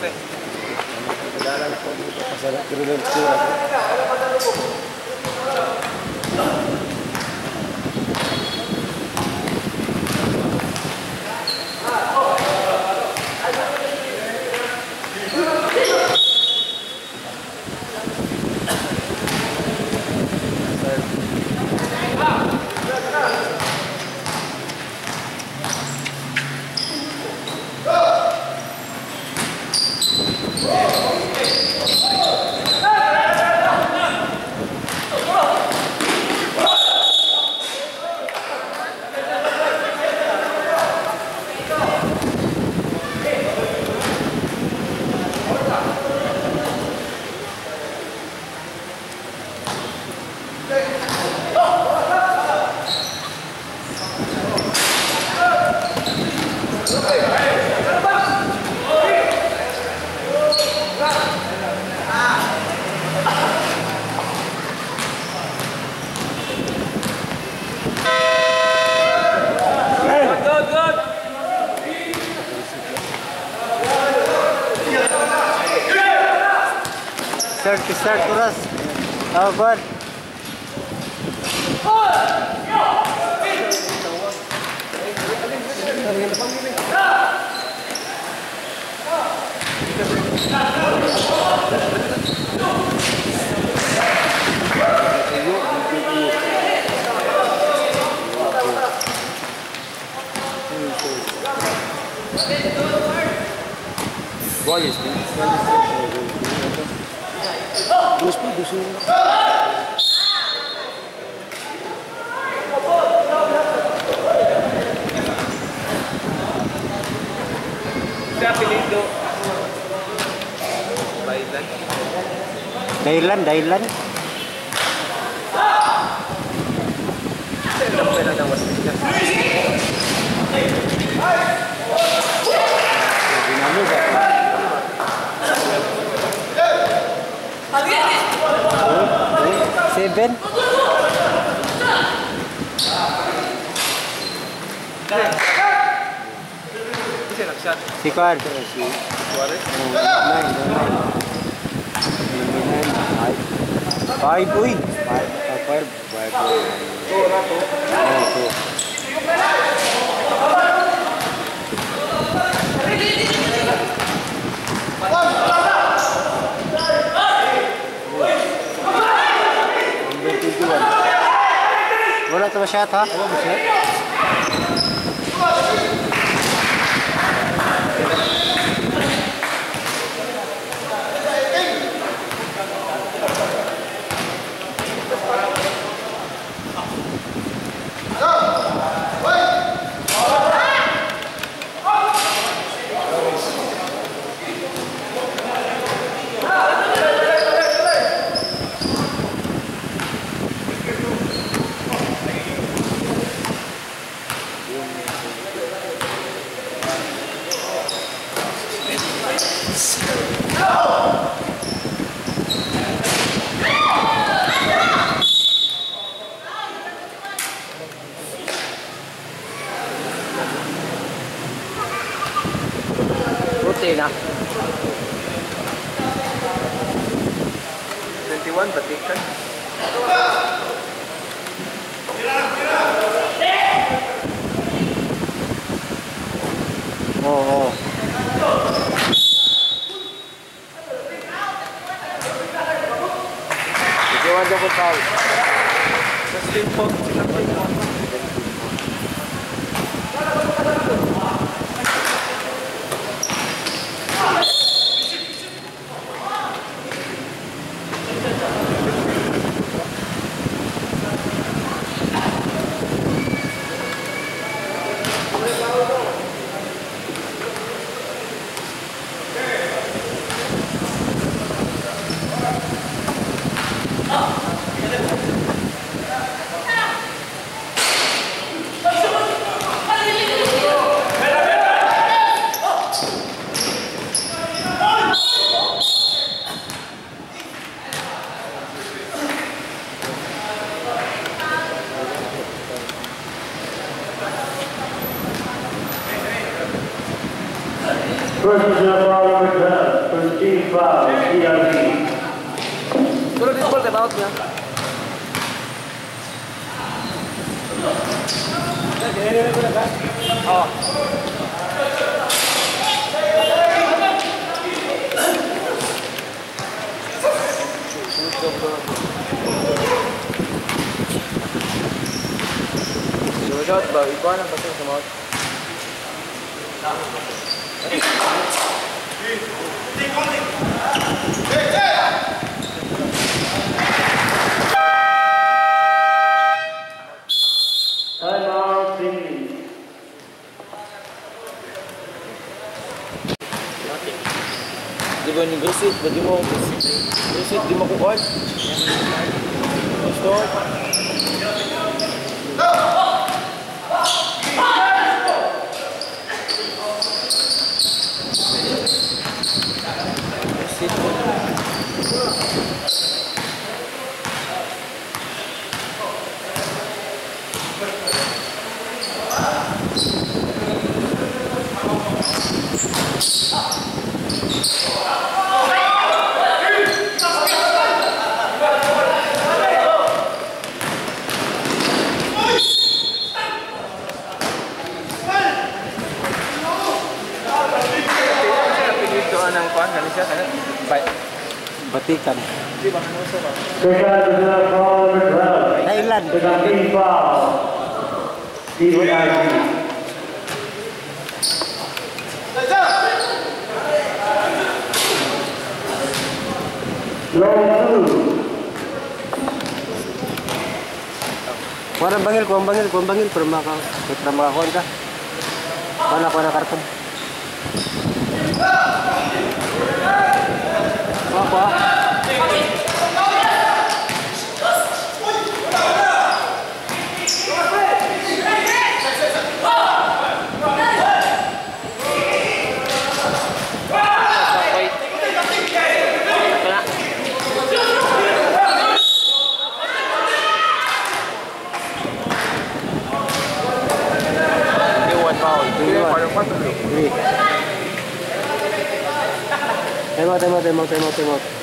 Gracias. Sert burası. Avval. Olha isso, tem que Dos pa, dos yung... Si Apelido. Bailan. good? Si cuarto. बचाया था वो बचाया 21, batikan. Oo. Oh, Sige, wanda ko tao. Sa steam phone, sila yung First reserve ball on reserve for the team foul, CRB. Solo this ball about now. Oh. Jojo, balik ko na pati sa mga. Di yung visit? Ba di mo visit? Di mo kukuha? Gusto? Visit Vatican. Thailand. Thailand. Second team foul. TRB. Long two. Kuha ng bangil, kuha ng bangil, kuha ng bangil. Pero maka, para makakuha ka. Kuha na, kuha na karton. Kuha, kuha. Time out, time out, time out.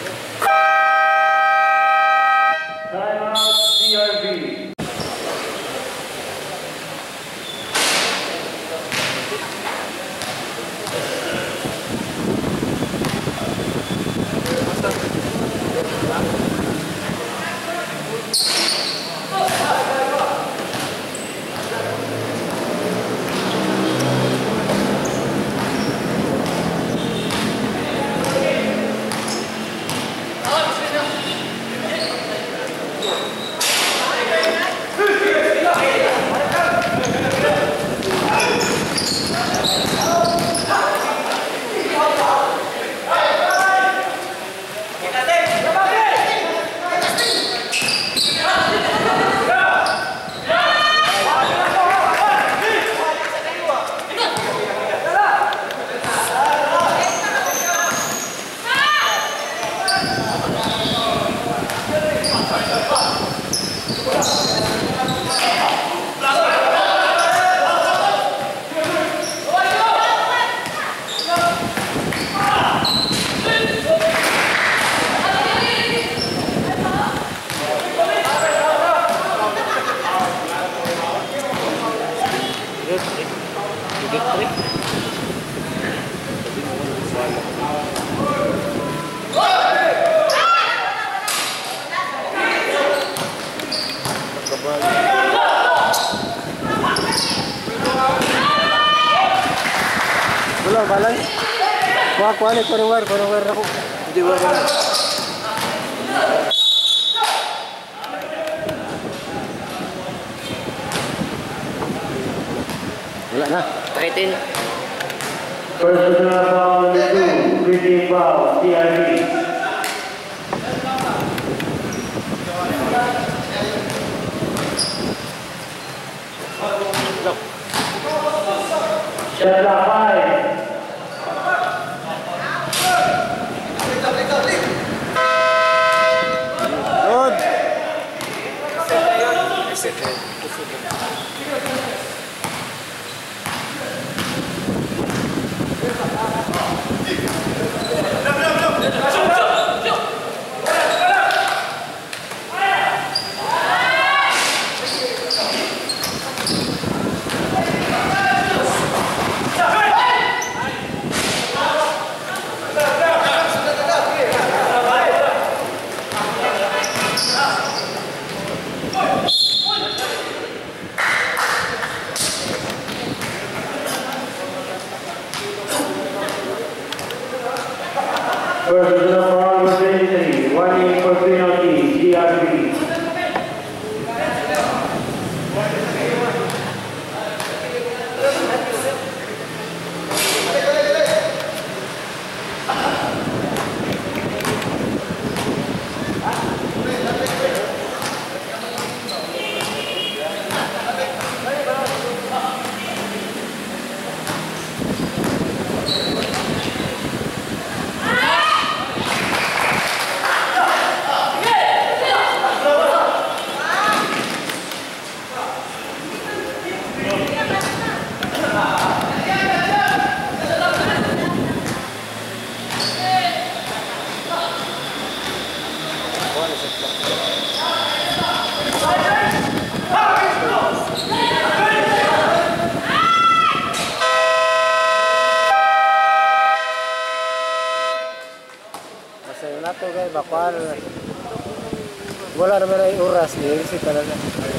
good trick. A good trick. Belum balance. Wah, kuali kurang war, kurang war aku. Jadi war. Team foul, TRB. Shot clock five. Good. Further ano, wala naman ay oras, niisip ka na lang.